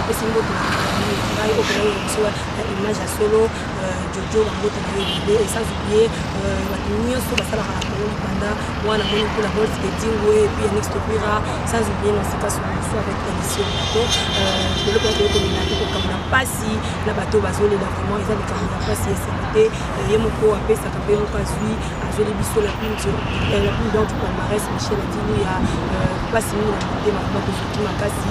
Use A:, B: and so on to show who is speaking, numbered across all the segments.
A: apesi mbote ngai okela oyo biso na image ya solo euh, jojo bambote na ye ebele esas bie euh, bato nyonso basalaka na kongo libanda wana moni mpona golf edingwe epi yanix topira sans oublie mosika solution avec émission bato lelo mpo toyei kolinga te kokamona mpasi na bato bazolela vraiment eza likambo ya mpasi esengo te euh, ye moko apesaka mpe moko azwi azweli biso la plume donc palmarès michel adinu ya mpasi mingi na motema vraimen tozoki makasi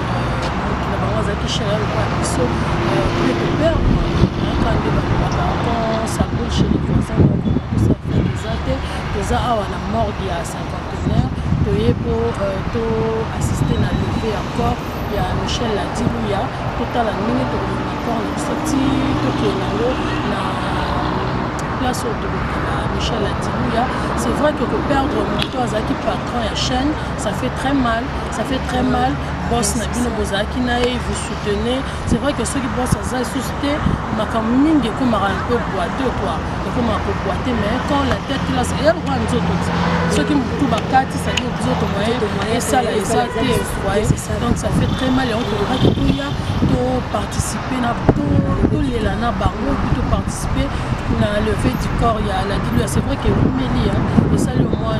A: toza awa na
B: morgue ya cinquantenaire toye mpo euh, to assiste na leve ya corps ya michel ladiluya totala ndenge tokomema corps na biso ti tokende yango na place oyo tokokana michel ladiluya c'est vrai que koperdre moto azalaki patron ya chaîne ça fait très mal ça fait très mal boss na bino bozalaki na ye vous soutenez c'est vrai que soki boss aza lisusu te makambo mingi ekomaka un peu boite quoi ekomaka koboite mais quand la tête lasa eya lokola nzoto ti soki motu bakati sadi nzoto moye esala eza te foye donc ça fait très mal yango tolobaki toya toparticipe na tolela na bango puis toparticipe na levée du corps ya la dilu ya c'est vrai que eumeli esali au moins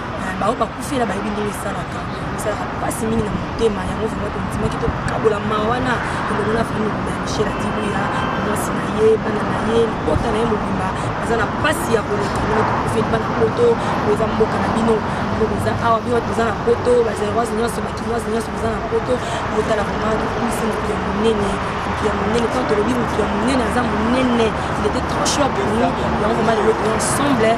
A: baoyo bakufela bayebi ndenge esalaka esalaka mpasi mingi na motema yango vrima tondimaki tokabola mawa wana elongo na vrima mobimba ya michel adibuya mwasi na ye bana na ye libota na ye mobimba baza na mpasi ya koleka ndenge tokufeli bana poto oyo eza mboka na bino oyo boza awa bino bato boza na poto bazeroise nyonso bakinoise nyonso boza na poto botala vrima tokumisi moto ya monene moto ya monene ntango tolobi moto ya monene aza monene il était trop choix pour nous yango vrima lelo toza ensemble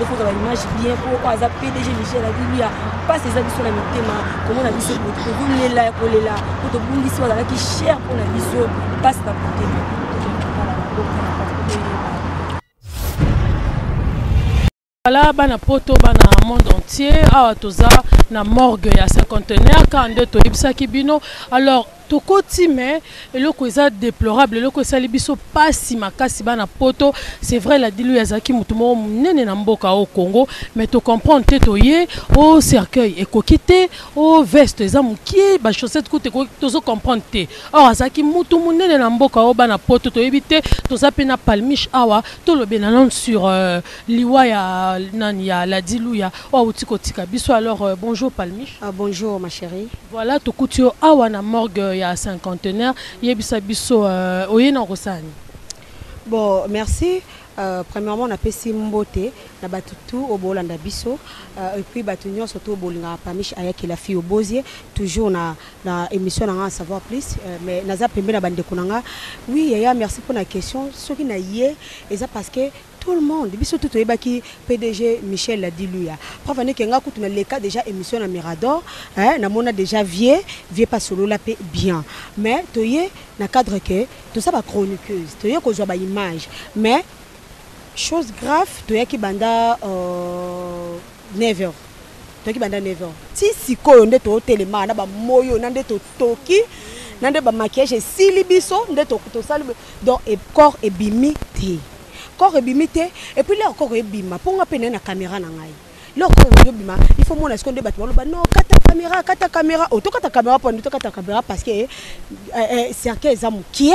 A: il faut kozala image bien po oyo aza pdg michel adilia mpasi eza biso na mitema komona biso bote tozolela ya kolela po tobungisi oyo azalaki cher mpo na biso mpasi na motema
B: Voilà, bana poto bana monde entier awa toza na morgue ya cinquantenaire car nde toyebisaki bino alors Tokoti mais eloko eza deplorable eloko esali biso pasi makasi bana poto c'est vrai la dilu yazaki mutu moko munene na mboka au Congo mais to comprendre te toye o oh, cercueil ekoki te o oh, veste eza mukie ba chaussettes kute ko tozo comprendre te or azaki mutu munene na mboka au bana poto toyebi te toza pe na palmiche awa to lobela non sur euh, Liwa ya nani ya Ladi Luya oyo awuti kotika biso alors bonjour Palmiche.
C: Bonjour ma cherie.
B: Voilà tokuti yo awa na morgue ya cinquantenaire yebisa biso oye na kosala nini?
C: Bon merci premièrement na pesi mbote na batu tout oyo bolanda biso et puis batu nionso tout bolingaka Palmiche Ayaki la fille au beaux yeux toujours na na emission na nga savoir plus mais naza pembeni ya ba ndeko na nga oui yaya merci pona question soki naye eza parce que Tout le monde biso tout toyebaki pdg Michel la diluya preuve en est que nga kutu na leka dejà emission na mirador eh na mona dejà vieux vieux pa solola pe bien mais toye na cadre que toza ba chroniqueuse toye kozua ba image mais chose grave toyaki banda euh, neuf heures toyaki banda neuf heures ti sikoyo nde totelema na ba moyo na nde to toki na nde ba maquillage esili biso nde tosali donc e corps ebimi te corps ebimi te et puis leur corps ebima mpo nga mpe naye na caméra na ngai leur corps ozo bima il faut mona siko nde bato baloba non kata caméra kata caméra oto oh, kata caméra mpo nde to kata caméra parce que euh, euh, cercueil eza mokie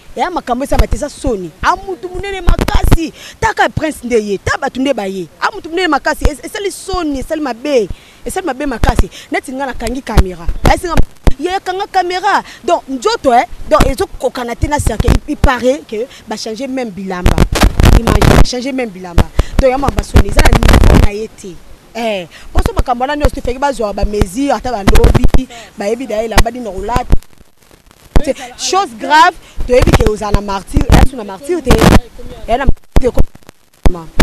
B: Yaya makambo
C: esama te eza soni. A mutu munene makasi. Ta ka prince nde ye. Ta batu nde baye. A mutu munene makasi. Esali soni, esali mabe. Esali mabe makasi. Neti nga na kangi camera. Ayesi nga yaya kanga camera. Donc njoto eh. Donc ezo kokana te na cercle. Il paraît que ba changer même bilamba. Imagine ba changer même bilamba. Donc ya mamba soni eza na niveau na ye te. Eh, poso makambo wana nyoso te feki bazwa ba mesure ata ba lobi. Bayebi da elamba dino kolata. te chose grave toyebi ke ozala na martyr yasu na martyr te ya na martyr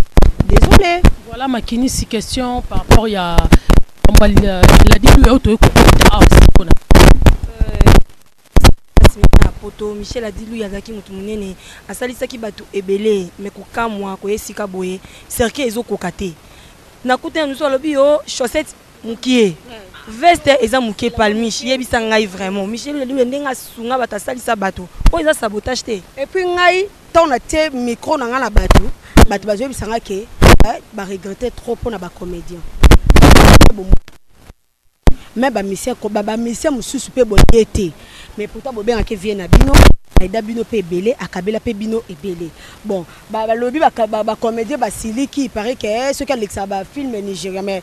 C: désolé
B: voilà makinisi question par rapport ya maladilu yao toyei kokota awa sikona
A: na poto michel adilu azalaki moto monene asalisaki bato ebele me kokamwa koye esika boye cercueil ezokoka te nakuta ya mosusu alobi yo chaussette mukie veste eza mukie palmiche yebisa ngai vraiment michel lelule ndenge asunga bato asalisa bato oyo eza sabotage te
C: et puis ngai tant na tie micro na ngai na bato bato bazoyebisa ngai ke eh, ba regrette trop mpo na ba comédien me bamisien bamisien mosusu mpe boye te mais pourtant bobengaki vie na bino aida bino mpe ebele akabela mpe bino ebele bon balobi bacomédien basiliki pareil ke eh, soki alekisa bafilme nigeria mais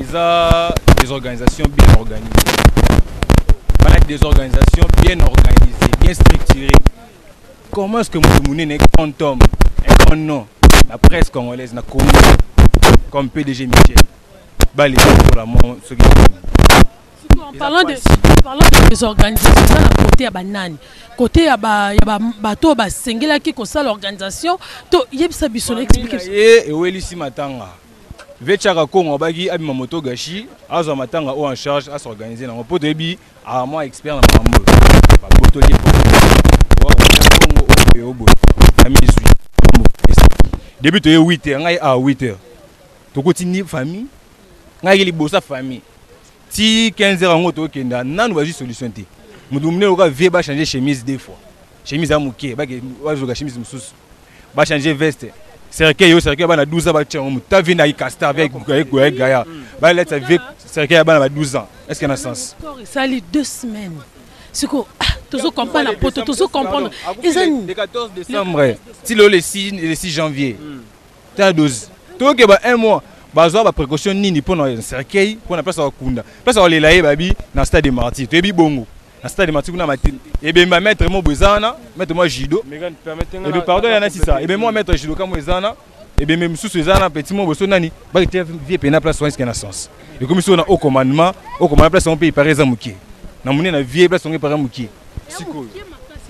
C: eza
D: des organisations bien organisées bana des organisations bien organisées bien structurées comment est-ce que moto monene grand homme un grand nom la presse congolaise na congo comme pdg michel balingi lokola mo soki
B: en parlant de, en parlant de des organisations eza na kote ya banani kote ya bato oyo basengelaki kosala organisation to yebisa biso na explique
D: ye ewelisi matanga Vieux Chaka Kongo abaki abima moto gashi azwa matanga o en charge a s'organiser nango po toyebi rarement expert na makambo oyo babotoli Kongo oyo obo famille zwi depuis toye 8 heures ngai a 8 heures tokoti ni famille ngai ki libosa famille ti 15 heures yango tokenda nanu bazwi solution te moto munene oka vieux ba changer chemise deux fois chemise ya moke bake bazoka chemise mosusu ba changer veste cercueil yo cercueil bana 12 ans ba tchango muta vie na ki casta avec goya gaya ba lettre vie cercueil ya bana ba 12 ans est-ce que na sens
B: corps sali deux semaines siko ah, tozo comprendre na poto tozo comprendre eza ni
D: le 14 décembre ti le 6 le 6 janvier hmm. ta 12 to ke ba un mois bazwa baprécaution nini mpo na cercueil mpo na place ya kokunda place ya kolela ye babi na stade de martyr toyebi bongo na stade mati kuna mati ebemba maître mo bwezana maître mo judo ebe pardon ya na sisa ebe mo maître judo kamo ezana ebe me mususu ezana petit mo boso nani ba te vie pena place soins na sens et comme so na au commandement au commandement place on peut paraître mukie na mune na vie place on peut paraître mukie sikoyo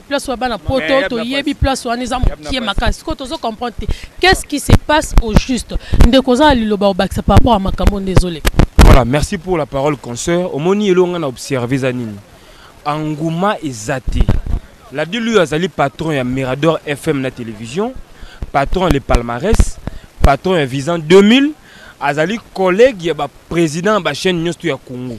B: place wa bana poto eh, toyebi place wana eza mokie makasi sikoyo tozo comprendre te qu'est ce qui se passe au juste ndeko oza na liloba obakisa par rapport ya makambo nde ezoleka
E: voilà merci pour la parole concert omoni eloko ngai na observe eza nini enguma eza te ladilu oyo azali patron ya mirador fm na télévision patron ya le palmarès patron ya visan 2000 azali collègue ya baprésident ya bachaîne nyonso to ya congo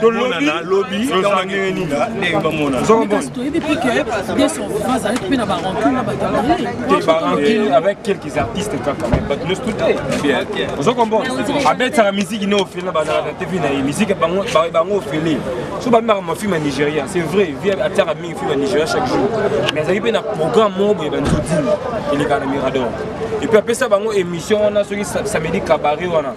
E: tolobi lobi
B: toyebi mpe ke bien son vivant azalaki mpe na barancune na bato
E: barancune avec quelques artistes kaka mais bato nyonso tout te ozo kombo abetisaka miziki ne ofele na bazalaka na tv na ye miziki bango ofele so bamemaka mafilme ya nigéria c'est vrai vi atiaka mingi filme ya nigéria chaque jour mais azalaki mpe na programme moko boye banzodini elekaka na mirador epuis apesa bango émission wana soki samedi cabaret wana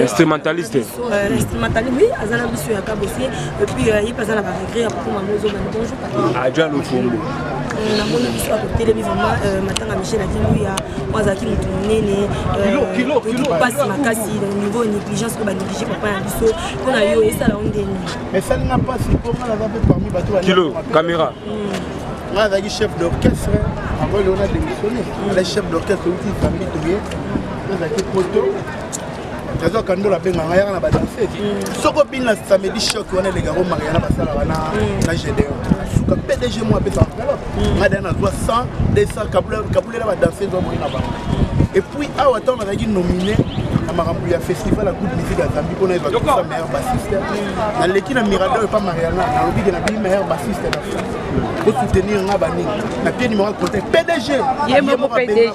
D: instrumentaliste
A: euh,
E: instrumentaliste
A: oui aza na biso ya kabosie epuis euh, ye mpe aza na baregret ya kokoma yango ezobana bonjour papa
D: aja lofombo
A: euh, namoni biso atotelemi vraiment matanga michel akiluya oyo azalaki moto monene mpasi makasi na niveau ya négligence oyo banéglige papa na biso mpo na yo esala yo ndeni
F: esali nga mpasi mpo nga naza mpe parmi bato
E: kilo caméra hmm.
F: nga azalaki chef d'orchestre avant leona demisoni hmm. azalaki chef d'orchestre outi famille toye azalaki poto nazo kandola abenga ngai yaka na badanse mm. soki obini na samedi shok wana elekako mariana basalaka na mm. gedeon suka pdg mo apesaka enveloppe mm. ngai daya nazwa 100 200 kabulela badanse zwa moyi na bango epuis awa ntango nazalaki nomine na makambo ya festival ya good musique ya zambi mpona ezwa tosa meilleur bassiste naleki na mirador epa mariana nalobi ke nabii meilleur bassiste na france kosoutenir nga baningi na pied numero ya contact pdg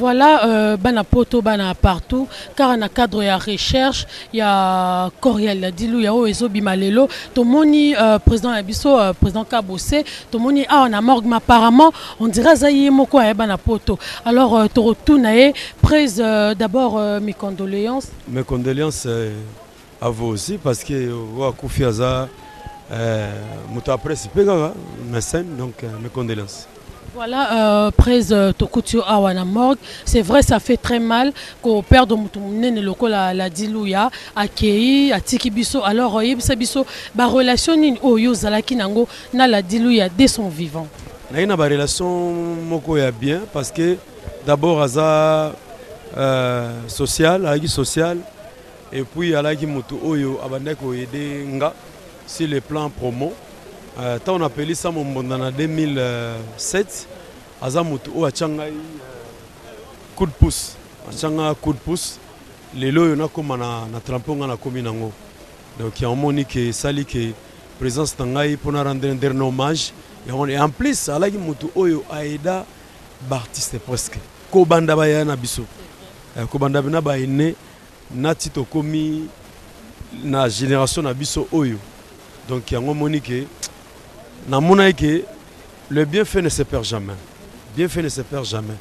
B: Voilà, euh, bana poto, bana partout, car na cadre ya recherche, ya Coriel ya Dilou, ya Oezo Bimalelo, tomoni euh, président ya biso, euh, président Kabose, tomoni ah on a morgue, mais apparemment on dirait zaïe moko ya bana poto. Alors euh, to retourne, presse euh, d'abord euh, mes condoléances.
G: Mes condoléances. Euh... Avo aussi parce que oyo akufi aza euh, moto ya presse mpe kaka mesene donc euh, mes condoléances
B: Voilà, euh, presse euh, Tokutio Awa na morgue. C'est vrai, ça fait très mal qu'on perde Moutoumounen et loko la, la dilouya, accueilli, atiki biso. Alors, euh, yebisa biso, ba relation ni oh yo zalaki nango na la dilouya dès son vivant.
G: naye na barelation moko ya bien parce que d'abord aza euh, social ayaki social Et puis alaki mutu oyo abandaki ko aider nga sur le plan promo euh, tango napeli Sam Ombonda na 2007 aza mutu oyo atia ngai euh, coup de pouce atia nga coup de pouce lelo oyo nakoma na, na trampo nga nakomi nango donc yango omoni ke esali ke présence na ngai mpo na rendre nderne hommage yango wana en plus alaki motu oyo aida baartiste presque kobanda baya na biso eh, kobanda na baine Nati tokomi na generation na biso oyo donc yango moni ke namonaki ke le bien fait ne se perd jamais bien fait ne se perd jamais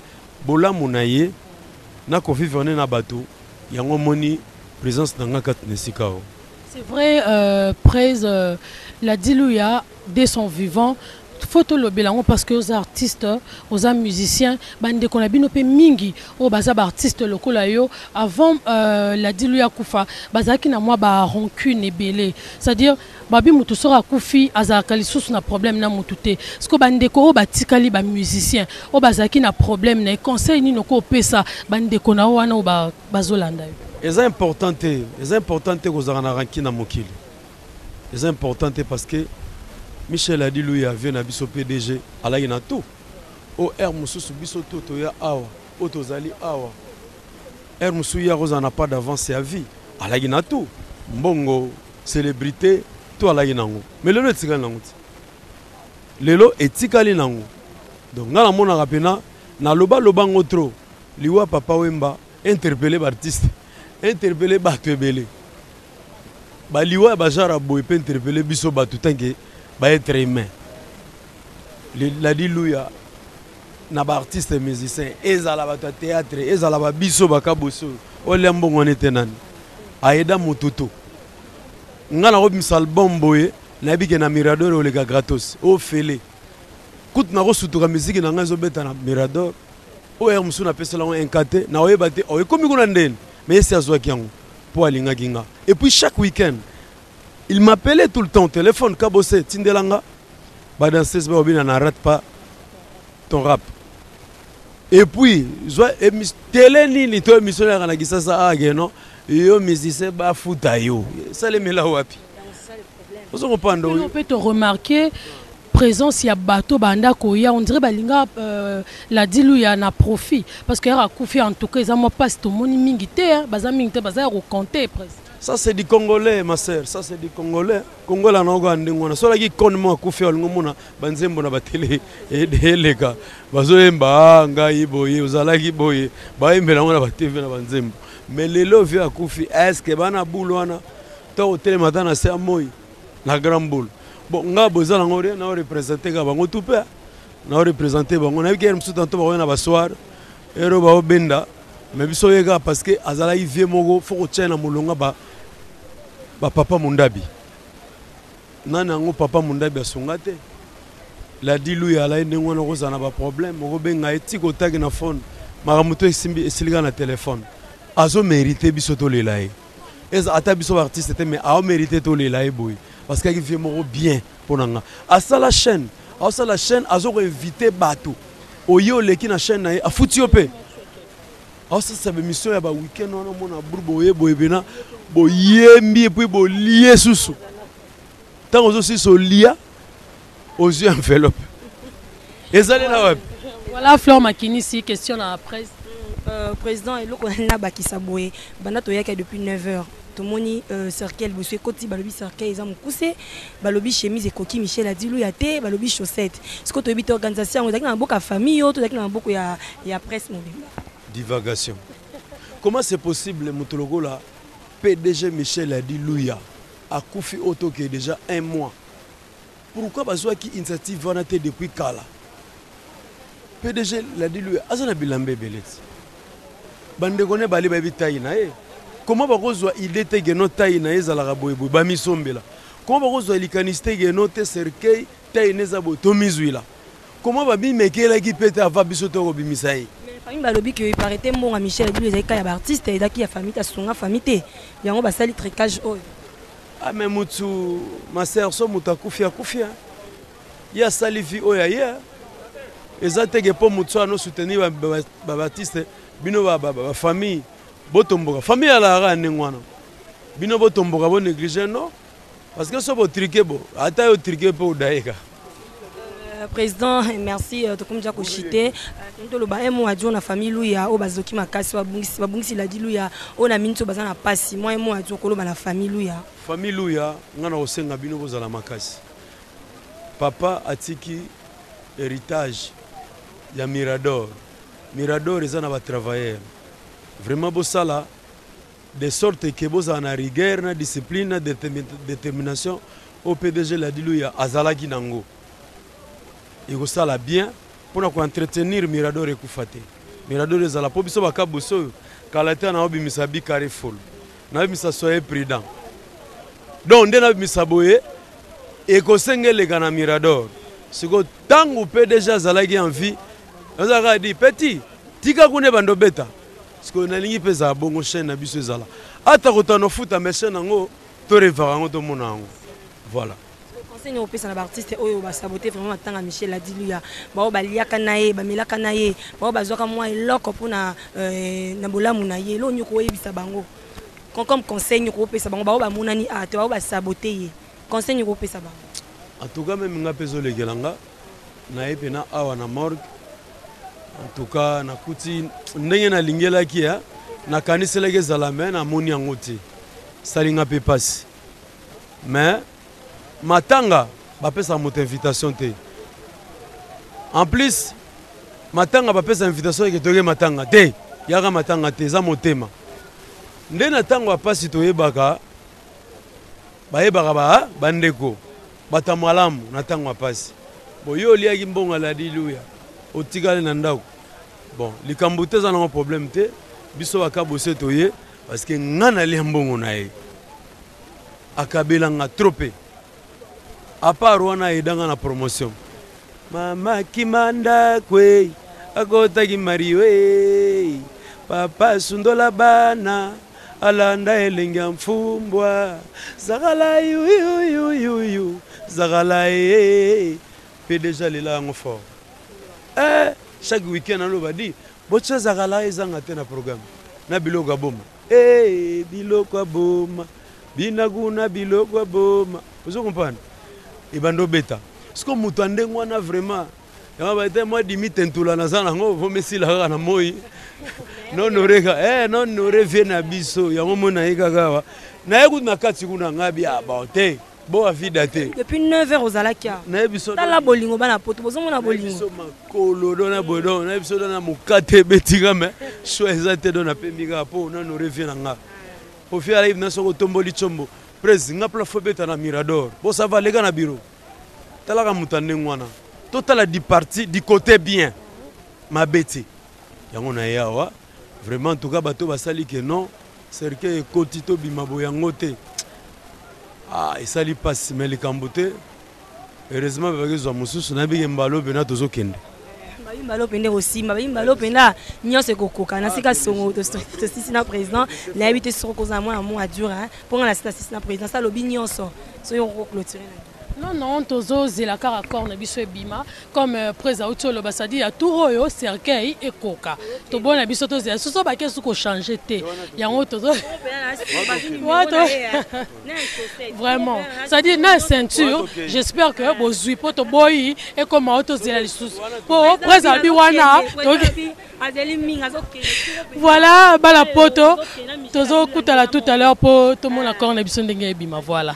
G: bolamu na ye na kovivre ne na bato yango moni présence na nga kati na esika oyo
B: c'est vrai euh, praise euh, la diluya de son vivant faut tolobela yango parce que oza artiste oza musicien bandeko na bino mpe mingi oyo baza baartiste lokola yo avant euh, ladilu ya kufa bazalaki na mwa barancune ebele c'est à dire babi motu soki akufi azalaka lisusu na problème na motu te siko bandeko oyo batikali bamusicien oyo bazalaki na problème na ye conseil nini okoki opesa bandeko na yo wana oyo bazolanda yo
G: eza important te eza important te kozalaka na rancune na mokili Eza important te parce que Michel a dit lui ya vieux na biso PDG alaki na tout o heure mususu biso tout toya awa o tozali awa heure mususu ya kozala na pas d'avance ya vie alaki na tout mbongo célébrité tout alaki nango mais lelo etikali nango ti lelo etikali nango donc nga namonaka pena na loba loba ngo trop liwa papa wemba interpelle ba artiste interpelle bato ebele Ba liwa ya ba genre ya boye peut interpeller biso batu tant que ba etre humain. Ladiluya na ba artistes musiciens ezala batu ya theatre ezala ba biso ba kabos oyo olia mbongo wana ete nani a aida mutu to nga na kobimisa album boye nayebi ke na mirador oleka gratos ofele kutu nakosutuka miziki na ngai ezobeta na mirador oyo ere mosusu napesela yango enkate na oyeba te oyo ekomi kuna ndeni me esi azwaki yango po alingaki nga et puis chaque week-end il m'appelait tout le temps au telephone kabose tindela nga ba danseuse ba obina na rate pas ton rap et puis zwa tele nini to émission yaka na kisasa ah geno yo musicien bafuta yo esalemela wapi ozo comprendre oyo
B: peut to remarquer présence ya bato banda koya on dirait balinga euh, la dilu ya na profit parce que yaka kufi en tout cas eza mwa passe tomoni mingi te hein. baza mingi te baza ya ko compter presque
G: Ça c'est du congolais ma sœur, ça c'est du congolais. Congolais na ogo ande ngona. Sola ki kon mo akufi olingo mona banzembo na batele edeleka. Bazo yemba ah, ngai boye ozalaki boye. Ba yembela ngona ba TV na banzembo. Mais lelo vieux akufi est-ce que bana boulwana To ko telema ata na se ya moyi na grand boul bon nga bo eza na ngo rien na o representer ka bango tout pe na o representer bango na yebiki heure mosusu tanto ba oya na ba soir heure ba o benda mais biso ye ka parce que azalaki vieux moko faut ko tia na molonga ba ba papa mondabi nani yango papa mondabi asunga te ladi luya alai ndenge wana okozala na baproblème okobenga ye tika otaki na fone makambo to esilika na telefone azomerite biso tolela ye Eza ata biso ba artiste te mais a merite to lela ye boye parce que vie moko bien pona nga asala chaîne asala chaîne azoko inviter bato oye oleki na chaîne na ye afuti yo pe asalisa ba émission ya ba week-end wana mona bour boye boye bena boyembi epuis bolie susu ntango ozosilisa olia Ozui enveloppe. Ezalela wapi?
B: Voilà Flore Makinisi, question na presse.
A: Euh, président eloko nabakisa boye banda toyaki depuis 9 heures tomoni euh, cercueil liboso ekoti balobi cercueil eza mokuse balobi chemise ekoki michel adilu ya te balobi chaussette sikoyo toyebi te organisation yango ezalaki na maboko ya famille oyo tozalaki na maboko ya, ya presse mobimba
G: divagation comment c'est possible moto lokola pdg michel adiluya akufi oyo tokee déjà un mois Pourquoi bazuaki initiative wana te depuis kala? Pdg la diluer aza na bilamba ebele ti ba ndeko naye bale bayebi taille naye. Comment bako zua idee te que non taille naye ezalaka boye boye? Ba misombela. Comment bako zua likanisi te que non te cercueil taille naye eza boye? To mizuila. Comment ba mi mekelaki pe te avant biso to ko bimisa ye?
A: Mais famille balobi que il parait te mbongo ya Michel la diluer ezalaki kaka ya ba artistes, ezalaki ya famille te, asunga famille te. Yango basali tricage oyo.
G: Ah mais mutu ma sœur so mutu akufi akufi hein. Ye asali vie oyo ya ye hein. Eza te ke po mutu so ano soutenir ba, ba, ba, ba artiste bino ba, ba, ba, ba famille botomboka famille ya lara ndenge wana bino botomboka bo negliger non parce que so bo triquer bo ata yo triquer pe odayeka Euh,
A: président merci euh, tokomi ja koshite tondi euh, toloba un mot adio na famille luya oyo bazoki makasi babungisi ladi luya oyo na miniti oyo baza na mpasi mwa un mot adio koloba na famille luya
G: famille luya ngai na kosenga bino bozala makasi papa atiki héritage ya mirador mirador eza na batravailleur vraiment bosala de sorte que bozala na rigueur na discipline na determination oyo pdg Ladi Luya azalaki na yango, ekosala bien mpo na ko entretenir Mirador ekufa te. Mirador ezala mpo biso bakabos oyo kala te naobimisa bi carre fol nabimisa soye prudent donc nde nabimisa boye ekosenga eleka na Mirador siko ntango pdg azalaki en vie azalaka di petit tika kuna ebanda obeta Sikoyo nalingi pe ezala bongo chaine na biso ezala ata ko tana ofuta mais chaine yango to revaka yango to mona yango voila.
A: Conseil nini opesa na ba artistes oyo ba sabote vraiment matanga Michel a diluya ba oyo baliaka na ye ba melaka na ye ba oyo bazwaka mua eloko pona na bolamu na ye eloko nini oko yebisa bango comme conseil nini oko pesa bango ba oyo ba monani awa te ba oyo ba sabote ye conseil nini oko pesa bango?
G: En tout cas meme nga pe ezo lekela nga. na ye pena awa na morgue en tout cas nakuti ndenge nalingelaki ya nakaniselaki ezala me namoni yango te salinga mpe mpasi me matanga bapesaka moto invitation te en plus matanga bapesa invitation eke toyeke matanga te yaka matanga te eza motema nde na ntango ya mpasi toyebaka Bayebaka ba ba ndeko bato ya malamu na tango ya pasi bon yo oliaki mbongo ya ladiluya otikali na ndako bon likambo te eza nango problème te biso ba kabose toye parce que nga nalia mbongo na ye akabela nga trop pe apart wana ayedanga na promotion mama kimanda kwe akotaki mario e papa sundola bana Alanda elengi ya mfumbwa zagala yuyuyuyuyu zagala eeh pdg alela yango fort eeh chaque week-end aloba dit botia zagala ezanga te na programme na biloko aboma eeh biloko aboma binaguna biloko aboma ozo comprendre ebanda obeta sikoyo moto ya ndenge wana vraiment Yango ba te mwa dimi tentula naza nango vomi esila kaka na moi non ore ka eh non ore vie na biso yango mona ye kaka awa naye kutu na kati kuna ngai bi ah bon te bo avida te
A: depuis 9 heures ozalaki awa
G: naye biso
A: tala bolingo bana poto bozomona bolingo
G: biso makolo do na boye donc naye biso do na mokate ebeti nga mais choix eza te do napembi kaka mpo non ore vie na nga mpo fie alayibi na soko otomboli combo presi nga pla fo ebeta na mirador bosava leka na biro Talaka moto ya ndenge wana to tala du parti du cote bien mabe tse yango na ye awa vraiment en tout cas bato basali ke non cercueil ekoti to bima bo yango te ah esali pasi mais likambo te heureusement babaki zwa mosusu na bike mbalo bena tozo
A: kende bayimba lope nde kosimba bayimba lope nda nyonso ekokoka nasika songo tosisi na président nayebi te soko kozala mwana mo adure mpo ngai nasi nasisi na président salobi nyonso soki okokoclotire na
B: non non tozozela kaka accord na biso ebima comme euh, presa auti oloba sadi ya tour oyo cercueil ekoka toboyi na biso tozela soso bake esuki ochange te yango tozo vraiment c'est-à-dire na ceinture j'espère que bozwi mpo toboyi ekoma oyo tozela lisusu mpo prese abi wana voilà bala poto tozokutana tout à l'heure mpo tomona corps na biso ndenge ebima voilà